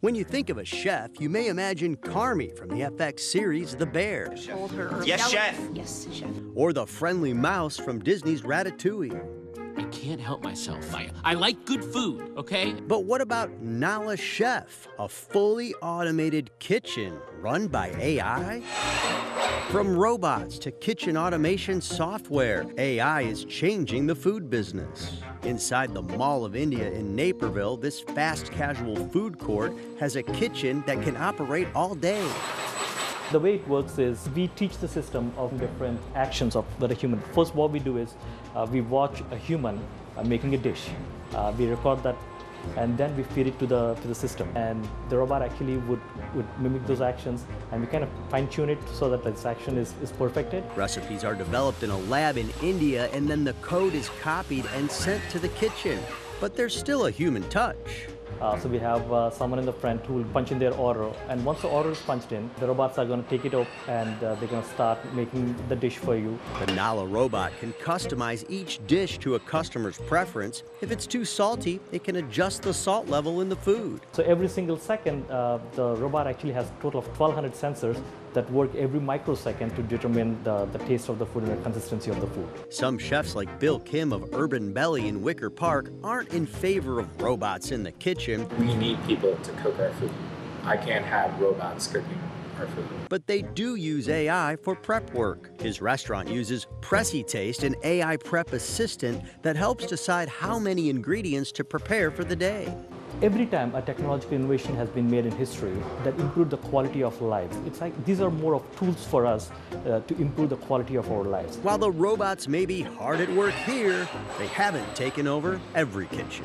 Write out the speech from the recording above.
When you think of a chef, you may imagine Carmy from the FX series The Bear. Yes, chef. Yes, chef. Or the friendly mouse from Disney's Ratatouille. I can't help myself. I, I like good food, okay? But what about Nala Chef, a fully automated kitchen run by AI? From robots to kitchen automation software, AI is changing the food business. Inside the Mall of India in Naperville, this fast casual food court has a kitchen that can operate all day. The way it works is we teach the system of different actions of that a human. First, what we do is uh, we watch a human uh, making a dish. Uh, we record that, and then we feed it to the to the system. And the robot actually would would mimic those actions, and we kind of fine tune it so that this action is is perfected. Recipes are developed in a lab in India, and then the code is copied and sent to the kitchen. But there's still a human touch. Uh, so we have uh, someone in the front who will punch in their order, and once the order is punched in, the robots are going to take it up and uh, they're going to start making the dish for you. The Nala robot can customize each dish to a customer's preference. If it's too salty, it can adjust the salt level in the food. So every single second, uh, the robot actually has a total of 1,200 sensors that work every microsecond to determine the, the taste of the food and the consistency of the food. Some chefs like Bill Kim of Urban Belly in Wicker Park aren't in favor of robots in the kitchen, We need people to cook our food. I can't have robots cooking our food. but they do use AI for prep work. His restaurant uses PreciTaste, an AI prep assistant that helps decide how many ingredients to prepare for the day. Every time a technological innovation has been made in history that improved the quality of life, it's like these are more of tools for us uh, to improve the quality of our lives. While the robots may be hard at work here, they haven't taken over every kitchen.